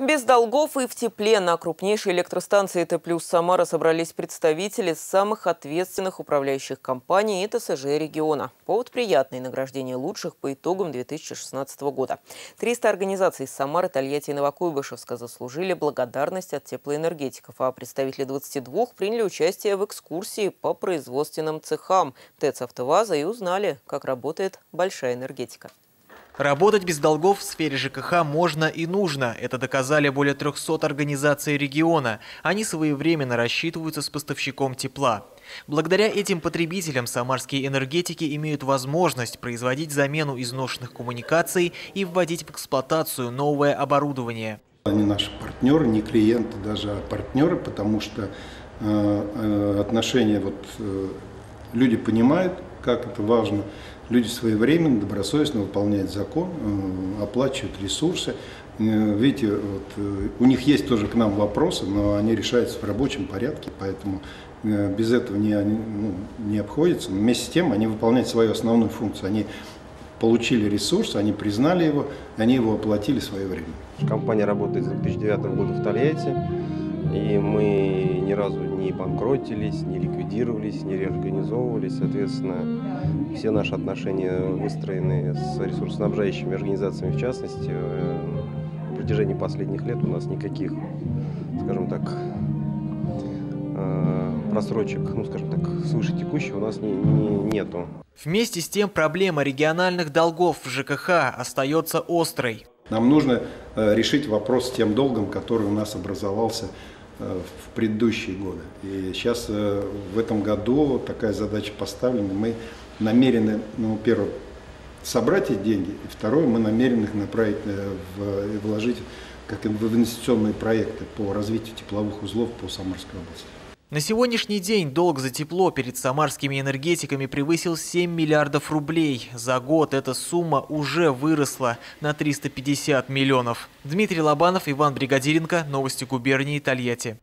Без долгов и в тепле на крупнейшей электростанции «Т Самара» собрались представители самых ответственных управляющих компаний и ТСЖ региона. Повод приятный – награждение лучших по итогам 2016 года. 300 организаций из Самары, Тольятти и Новокуйбышевска заслужили благодарность от теплоэнергетиков, а представители 22 приняли участие в экскурсии по производственным цехам ТЭЦ «Автоваза» и узнали, как работает большая энергетика. Работать без долгов в сфере ЖКХ можно и нужно. Это доказали более 300 организаций региона. Они своевременно рассчитываются с поставщиком тепла. Благодаря этим потребителям самарские энергетики имеют возможность производить замену изношенных коммуникаций и вводить в эксплуатацию новое оборудование. Они наши партнеры, не клиенты даже, а партнеры, потому что э, э, отношения, вот э, люди понимают, как это важно. Люди своевременно, добросовестно выполняют закон, э, оплачивают ресурсы. Э, видите, вот, э, у них есть тоже к нам вопросы, но они решаются в рабочем порядке, поэтому без этого не, ну, не обходится. вместе с тем они выполняют свою основную функцию. Они получили ресурс, они признали его, они его оплатили своевременно. Компания работает с 2009 года в Тольятти, и мы ни разу не банкротились, не ликвидировались, не реорганизовывались. Соответственно, все наши отношения выстроены с ресурсоснабжающими организациями, в частности, э, в протяжении последних лет у нас никаких, скажем так, э, просрочек, ну, скажем так, свыше текущего у нас не, не, нету. Вместе с тем проблема региональных долгов в ЖКХ остается острой. Нам нужно э, решить вопрос с тем долгом, который у нас образовался в предыдущие годы. И сейчас в этом году такая задача поставлена. Мы намерены, ну, первое, собрать эти деньги, и второе, мы намерены их направить э, в, вложить как в инвестиционные проекты по развитию тепловых узлов по Самарской области. На сегодняшний день долг за тепло перед самарскими энергетиками превысил 7 миллиардов рублей. За год эта сумма уже выросла на 350 миллионов. Дмитрий Лобанов, Иван Бригадиренко. Новости губернии Тольятти.